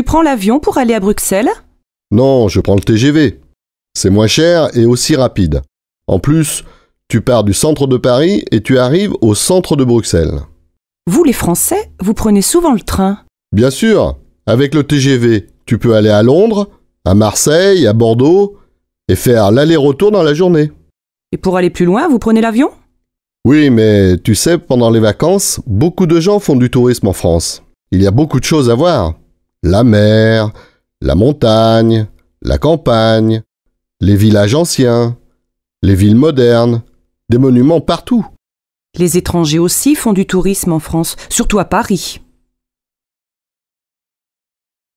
Tu prends l'avion pour aller à Bruxelles? Non, je prends le TGV. C'est moins cher et aussi rapide. En plus, tu pars du centre de Paris et tu arrives au centre de Bruxelles. Vous les Français, vous prenez souvent le train. Bien sûr, avec le TGV, tu peux aller à Londres, à Marseille, à Bordeaux et faire l'aller-retour dans la journée. Et pour aller plus loin, vous prenez l'avion? Oui, mais tu sais, pendant les vacances, beaucoup de gens font du tourisme en France. Il y a beaucoup de choses à voir. La mer, la montagne, la campagne, les villages anciens, les villes modernes, des monuments partout. Les étrangers aussi font du tourisme en France, surtout à Paris.